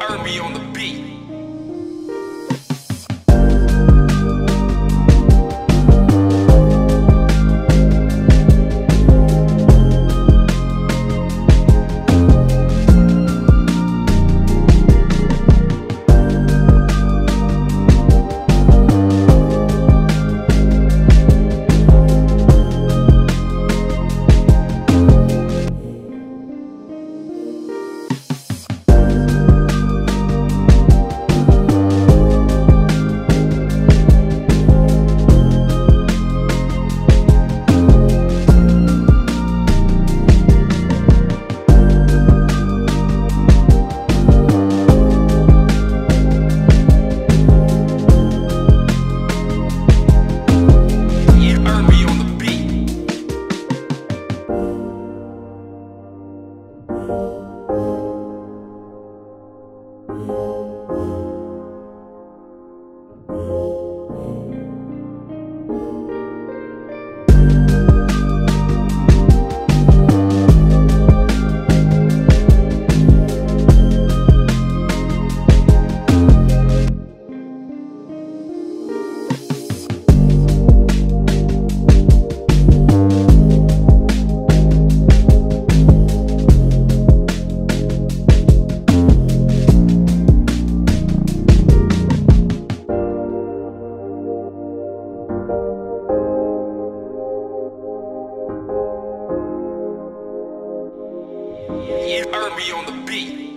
Heard on the beat. You me on the beat.